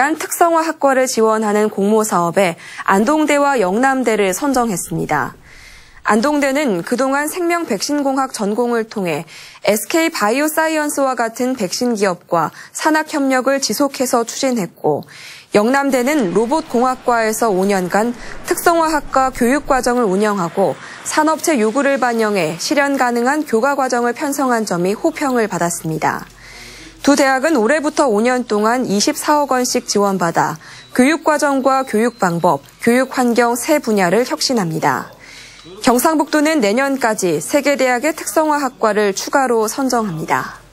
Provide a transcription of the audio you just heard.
한 특성화 학과를 지원하는 공모 사업에 안동대와 영남대를 선정했습니다. 안동대는 그동안 생명 백신공학 전공을 통해 SK 바이오사이언스와 같은 백신 기업과 산학 협력을 지속해서 추진했고 영남대는 로봇공학과에서 5년간 특성화학과 교육과정을 운영하고 산업체 요구를 반영해 실현 가능한 교과 과정을 편성한 점이 호평을 받았습니다. 두 대학은 올해부터 5년 동안 24억 원씩 지원받아 교육과정과 교육방법, 교육환경 세 분야를 혁신합니다. 경상북도는 내년까지 세계대학의 특성화 학과를 추가로 선정합니다.